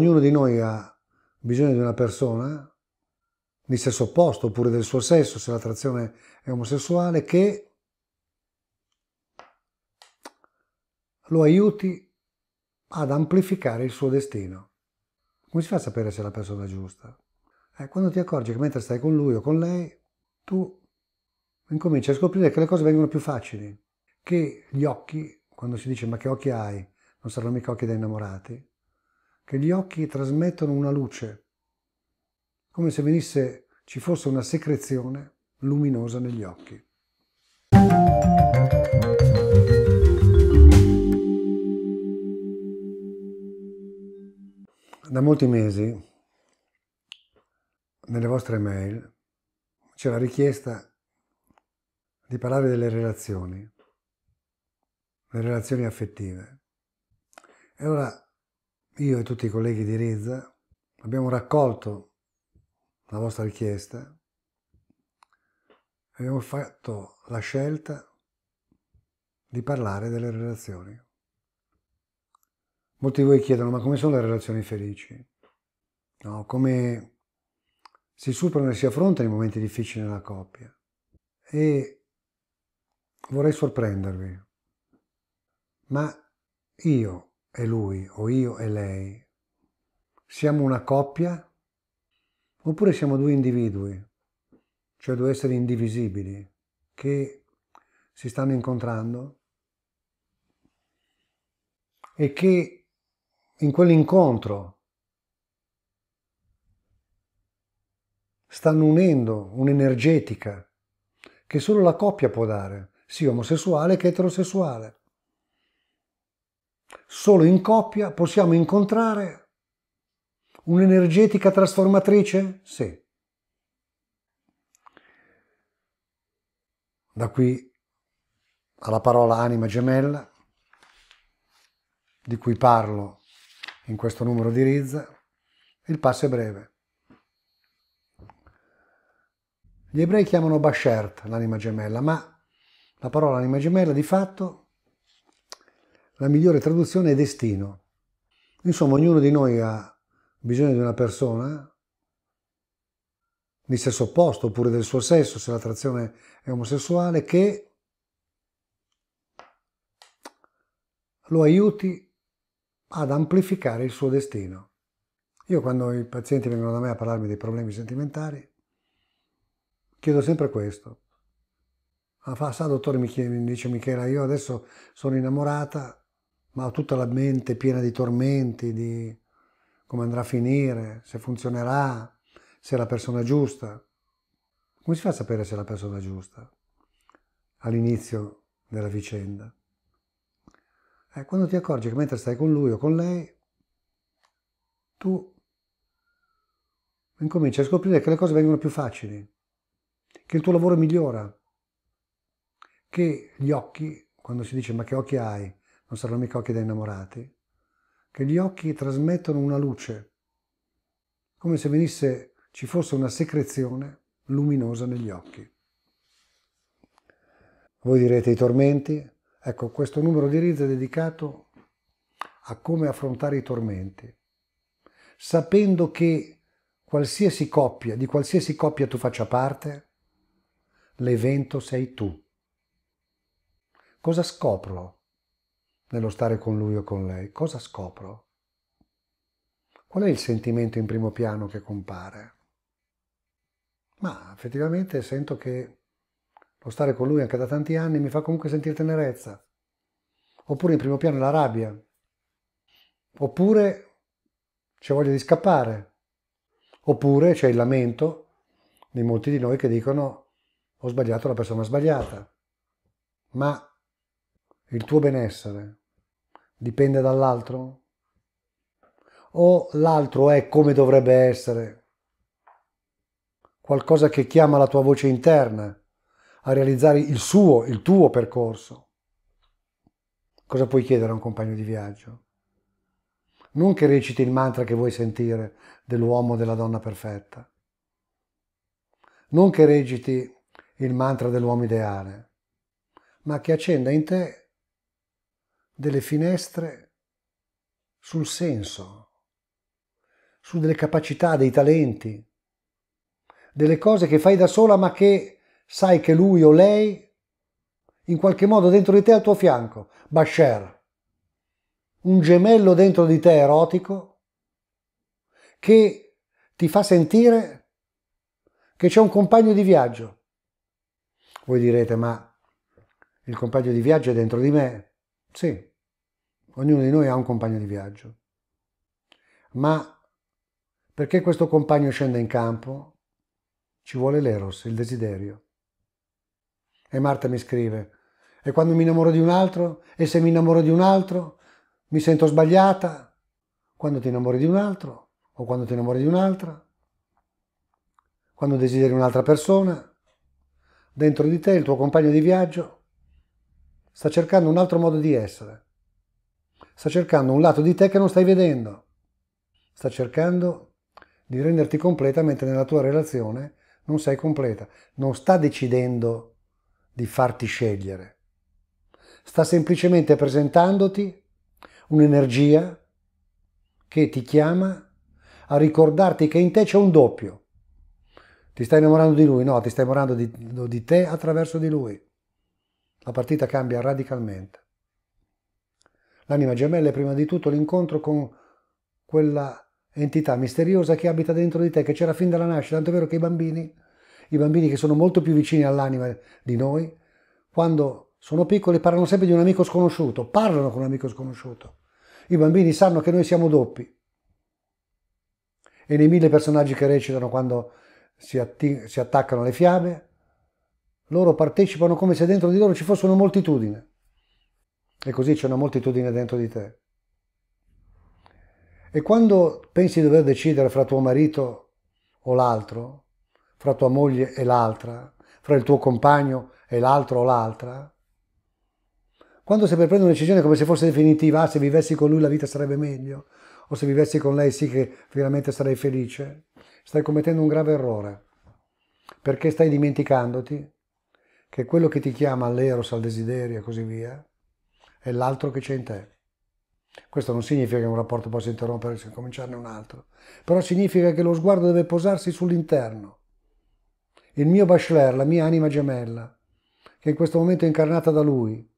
Ognuno di noi ha bisogno di una persona di sesso opposto oppure del suo sesso, se l'attrazione è omosessuale, che lo aiuti ad amplificare il suo destino. Come si fa a sapere se è la persona giusta? Eh, quando ti accorgi che mentre stai con lui o con lei, tu incominci a scoprire che le cose vengono più facili, che gli occhi, quando si dice ma che occhi hai, non saranno mica occhi da innamorati, che gli occhi trasmettono una luce, come se venisse, ci fosse una secrezione luminosa negli occhi. Da molti mesi nelle vostre mail c'è la richiesta di parlare delle relazioni, le relazioni affettive. E allora io e tutti i colleghi di Rizza abbiamo raccolto la vostra richiesta abbiamo fatto la scelta di parlare delle relazioni. Molti di voi chiedono ma come sono le relazioni felici? No, come si superano e si affrontano i momenti difficili nella coppia. E vorrei sorprendervi, ma io e lui o io e lei siamo una coppia? Oppure siamo due individui, cioè due esseri indivisibili che si stanno incontrando? E che in quell'incontro stanno unendo un'energetica che solo la coppia può dare, sia omosessuale che eterosessuale. Solo in coppia possiamo incontrare un'energetica trasformatrice? Sì. Da qui alla parola anima gemella, di cui parlo in questo numero di Rizza, il passo è breve. Gli ebrei chiamano Bashert l'anima gemella, ma la parola anima gemella di fatto la migliore traduzione è destino. Insomma, ognuno di noi ha bisogno di una persona di sesso opposto oppure del suo sesso, se l'attrazione è omosessuale, che lo aiuti ad amplificare il suo destino. Io quando i pazienti vengono da me a parlarmi dei problemi sentimentali, chiedo sempre questo. Ah, fa, sa, dottore, mi, chiede, mi dice Michela, io adesso sono innamorata, ma ho tutta la mente piena di tormenti, di come andrà a finire, se funzionerà, se è la persona giusta. Come si fa a sapere se è la persona giusta all'inizio della vicenda? Eh, quando ti accorgi che mentre stai con lui o con lei, tu incominci a scoprire che le cose vengono più facili che il tuo lavoro migliora, che gli occhi, quando si dice ma che occhi hai, non saranno mica occhi da innamorati, che gli occhi trasmettono una luce, come se venisse, ci fosse una secrezione luminosa negli occhi. Voi direte i tormenti? Ecco, questo numero di Riz è dedicato a come affrontare i tormenti, sapendo che qualsiasi coppia, di qualsiasi coppia tu faccia parte, l'evento sei tu. Cosa scopro nello stare con lui o con lei? Cosa scopro? Qual è il sentimento in primo piano che compare? Ma effettivamente sento che lo stare con lui anche da tanti anni mi fa comunque sentire tenerezza. Oppure in primo piano la rabbia. Oppure c'è voglia di scappare. Oppure c'è il lamento di molti di noi che dicono ho sbagliato la persona sbagliata. Ma il tuo benessere dipende dall'altro? O l'altro è come dovrebbe essere? Qualcosa che chiama la tua voce interna a realizzare il suo, il tuo percorso. Cosa puoi chiedere a un compagno di viaggio? Non che reciti il mantra che vuoi sentire dell'uomo o della donna perfetta. Non che reciti il mantra dell'uomo ideale, ma che accenda in te delle finestre sul senso su delle capacità, dei talenti, delle cose che fai da sola ma che sai che lui o lei in qualche modo dentro di te al tuo fianco. Basher, un gemello dentro di te erotico che ti fa sentire che c'è un compagno di viaggio. Voi direte, ma il compagno di viaggio è dentro di me? Sì, ognuno di noi ha un compagno di viaggio. Ma perché questo compagno scenda in campo, ci vuole l'eros, il desiderio. E Marta mi scrive, e quando mi innamoro di un altro, e se mi innamoro di un altro, mi sento sbagliata. Quando ti innamori di un altro, o quando ti innamori di un'altra, quando desideri un'altra persona, dentro di te il tuo compagno di viaggio sta cercando un altro modo di essere, sta cercando un lato di te che non stai vedendo, sta cercando di renderti completa mentre nella tua relazione non sei completa. Non sta decidendo di farti scegliere. Sta semplicemente presentandoti un'energia che ti chiama a ricordarti che in te c'è un doppio. Ti stai innamorando di lui? No, ti stai innamorando di, di te attraverso di lui. La partita cambia radicalmente. L'anima gemella è prima di tutto l'incontro con quella entità misteriosa che abita dentro di te, che c'era fin dalla nascita, tanto è vero che i bambini, i bambini che sono molto più vicini all'anima di noi, quando sono piccoli parlano sempre di un amico sconosciuto, parlano con un amico sconosciuto. I bambini sanno che noi siamo doppi. E nei mille personaggi che recitano quando si, atti- si attaccano alle fiabe, loro partecipano come se dentro di loro ci fosse una moltitudine. E così c'è una moltitudine dentro di te. E quando pensi di dover decidere fra tuo marito o l'altro, fra tua moglie e l'altra, fra il tuo compagno e l'altro o l'altra, quando sei per prendere una decisione come se fosse definitiva, ah, se vivessi con lui la vita sarebbe meglio, o se vivessi con lei sì che veramente sarei felice, stai commettendo un grave errore, perché stai dimenticandoti che quello che ti chiama all'eros, al desiderio e così via, è l'altro che c'è in te. Questo non significa che un rapporto possa interrompere se cominciarne un altro, però significa che lo sguardo deve posarsi sull'interno. Il mio bachelor, la mia anima gemella, che in questo momento è incarnata da lui,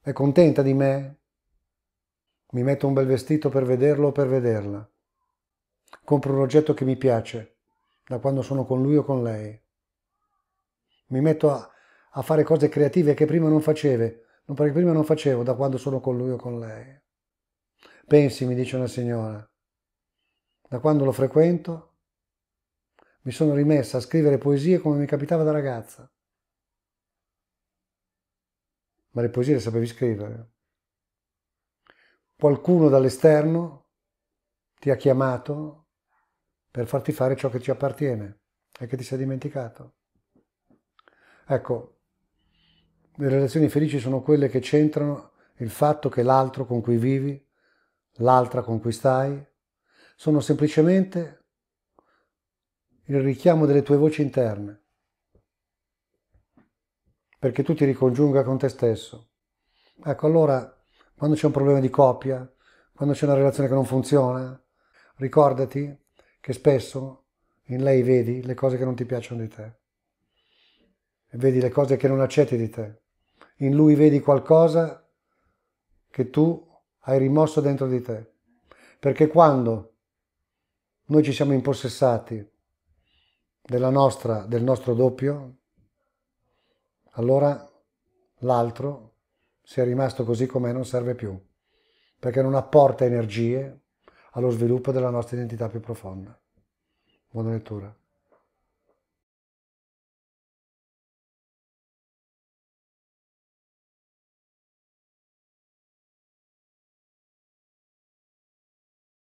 è contenta di me? Mi metto un bel vestito per vederlo o per vederla. Compro un oggetto che mi piace, da quando sono con lui o con lei. Mi metto a, a fare cose creative che prima non facevo, perché prima non facevo da quando sono con lui o con lei. Pensi, mi dice una signora, da quando lo frequento mi sono rimessa a scrivere poesie come mi capitava da ragazza. Ma le poesie le sapevi scrivere. Qualcuno dall'esterno ti ha chiamato per farti fare ciò che ti appartiene e che ti sei dimenticato. Ecco, le relazioni felici sono quelle che centrano il fatto che l'altro con cui vivi l'altra con cui stai, sono semplicemente il richiamo delle tue voci interne, perché tu ti ricongiunga con te stesso. Ecco, allora, quando c'è un problema di coppia, quando c'è una relazione che non funziona, ricordati che spesso in lei vedi le cose che non ti piacciono di te, e vedi le cose che non accetti di te. In lui vedi qualcosa che tu hai rimosso dentro di te. Perché quando noi ci siamo impossessati nostra, del nostro doppio, allora l'altro, se è rimasto così com'è, non serve più, perché non apporta energie allo sviluppo della nostra identità più profonda. Buona lettura.